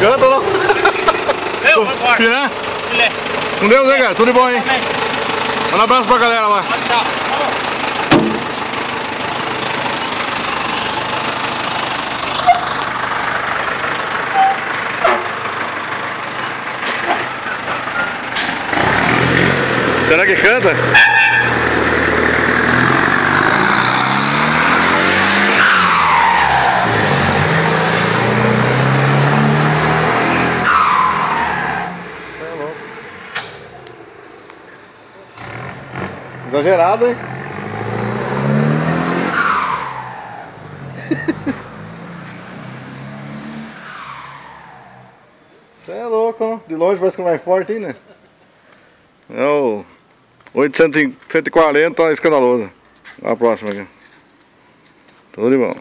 Valeu, filé? Filé. Com Deus, hein, cara? Tudo de bom, hein? Amém. Manda um abraço pra galera lá. Tchau. Será que canta? Exagerado, hein? Você é louco, hein? De longe parece que não vai forte, hein, né? É o 840 escandaloso. A próxima aqui. Tudo de bom.